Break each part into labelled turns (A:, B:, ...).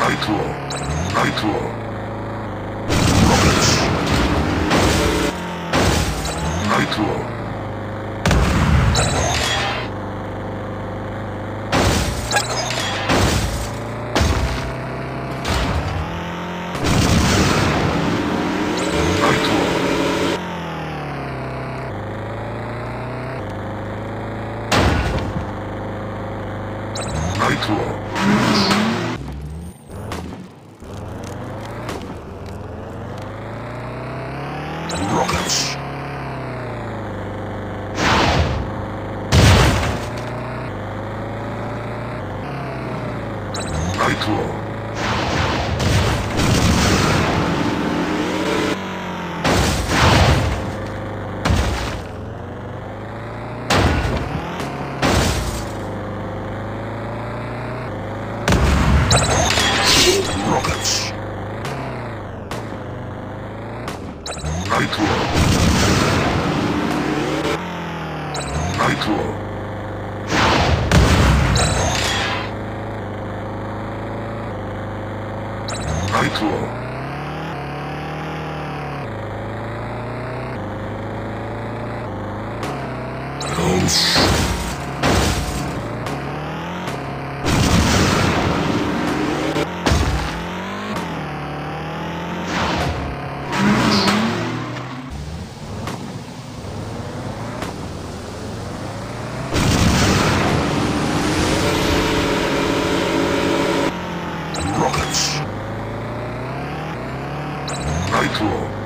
A: Nitro. Nitro. Rockets. Nitro. Nitro. Nitro. Rockets. Nitro. Nitro. Nitro. Nitro. Ghost. Rockets. Nitro.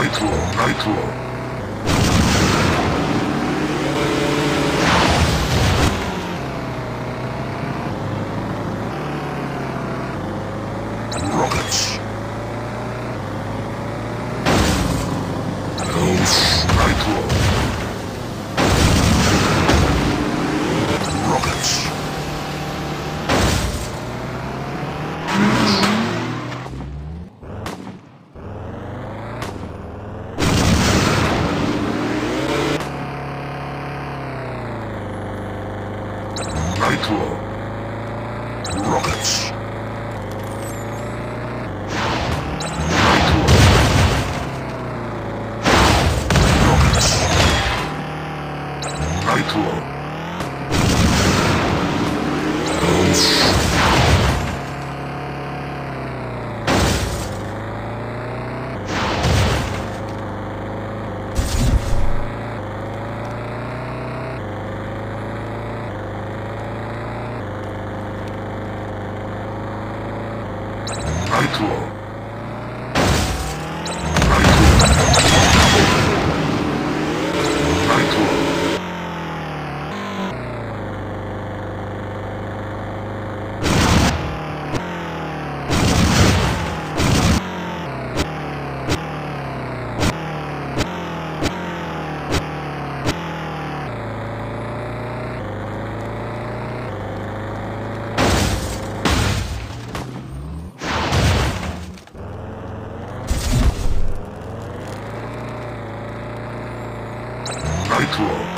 A: Nitro, Nitro. Rockets. Nitro. Nitro.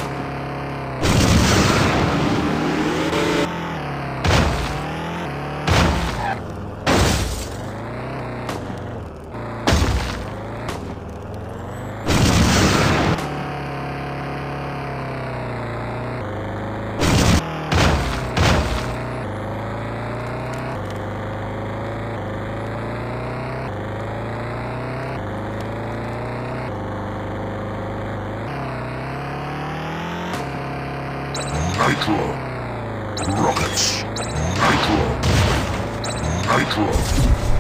A: Nitro. Rockets. Nitro. Nitro.